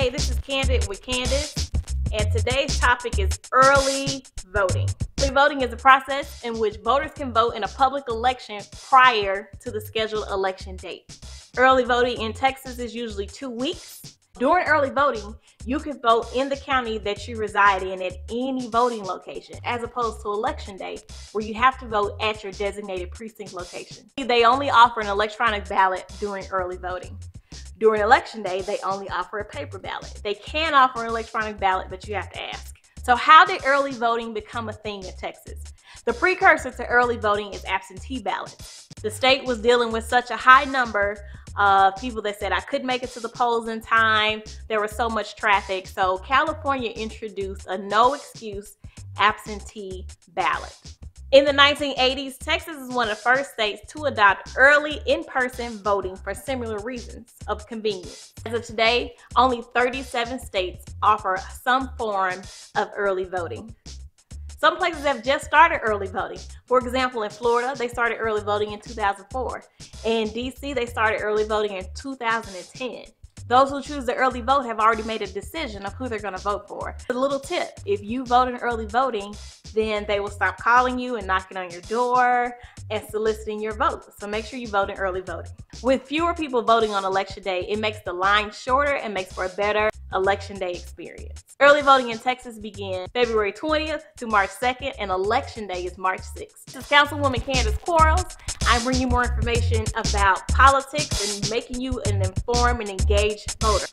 Hey, this is Candid with Candice, and today's topic is early voting. Early voting is a process in which voters can vote in a public election prior to the scheduled election date. Early voting in Texas is usually two weeks. During early voting, you can vote in the county that you reside in at any voting location, as opposed to election day, where you have to vote at your designated precinct location. They only offer an electronic ballot during early voting. During election day, they only offer a paper ballot. They can offer an electronic ballot, but you have to ask. So, how did early voting become a thing in Texas? The precursor to early voting is absentee ballots. The state was dealing with such a high number of people that said I couldn't make it to the polls in time. There was so much traffic. So, California introduced a no excuse absentee ballot. In the 1980s, Texas is one of the first states to adopt early in person voting for similar reasons of convenience. As of today, only 37 states offer some form of early voting. Some places have just started early voting. For example, in Florida, they started early voting in 2004. In DC, they started early voting in 2010. Those who choose the early vote have already made a decision of who they're going to vote for. A little tip if you vote in early voting, then they will stop calling you and knocking on your door and soliciting your vote. So make sure you vote in early voting. With fewer people voting on election day, it makes the line shorter and makes for a better election day experience. Early voting in Texas began February 20th to March 2nd, and election day is March 6th. This is Councilwoman Candice Quarles. I bring you more information about politics and making you an informed and engaged voter.